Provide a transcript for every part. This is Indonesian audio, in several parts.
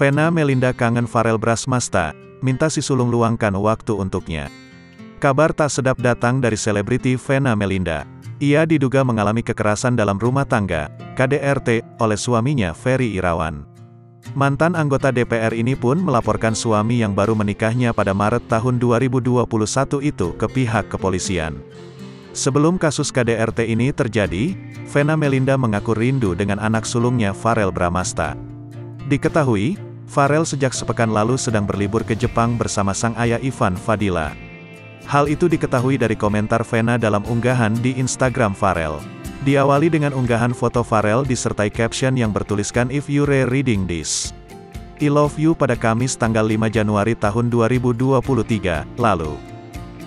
Vena Melinda kangen Farel Brasmasta, minta si sulung luangkan waktu untuknya. Kabar tak sedap datang dari selebriti Vena Melinda. Ia diduga mengalami kekerasan dalam rumah tangga, KDRT, oleh suaminya Ferry Irawan. Mantan anggota DPR ini pun melaporkan suami yang baru menikahnya pada Maret tahun 2021 itu ke pihak kepolisian. Sebelum kasus KDRT ini terjadi, Vena Melinda mengaku rindu dengan anak sulungnya Farel Bramasta. Diketahui, Farel sejak sepekan lalu sedang berlibur ke Jepang bersama sang ayah Ivan Fadila. Hal itu diketahui dari komentar Vena dalam unggahan di Instagram Farel. Diawali dengan unggahan foto Farel disertai caption yang bertuliskan If you re reading this. I love you pada Kamis tanggal 5 Januari tahun 2023, lalu.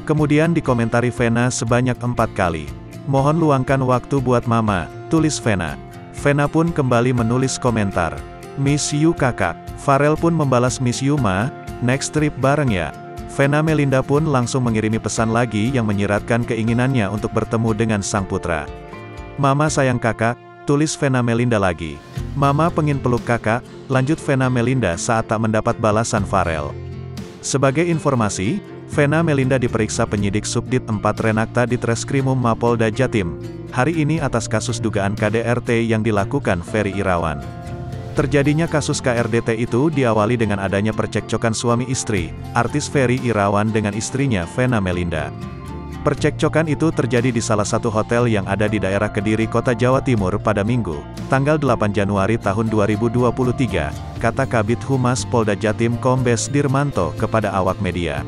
Kemudian dikomentari Vena sebanyak empat kali. Mohon luangkan waktu buat mama, tulis Vena. Vena pun kembali menulis komentar. Miss you kakak. Farel pun membalas Miss you ma, next trip bareng ya. Vena Melinda pun langsung mengirimi pesan lagi yang menyiratkan keinginannya untuk bertemu dengan sang putra. Mama sayang kakak, tulis Vena Melinda lagi. Mama pengin peluk kakak, lanjut Vena Melinda saat tak mendapat balasan Farel. Sebagai informasi, Vena Melinda diperiksa penyidik Subdit 4 Renakta di Treskrimum Mapolda Jatim, hari ini atas kasus dugaan KDRT yang dilakukan Ferry Irawan. Terjadinya kasus KRDT itu diawali dengan adanya percekcokan suami istri, artis Ferry Irawan dengan istrinya Vena Melinda. Percekcokan itu terjadi di salah satu hotel yang ada di daerah Kediri, Kota Jawa Timur pada Minggu, tanggal 8 Januari tahun 2023, kata Kabit Humas Polda Jatim Kombes Dirmanto kepada awak media.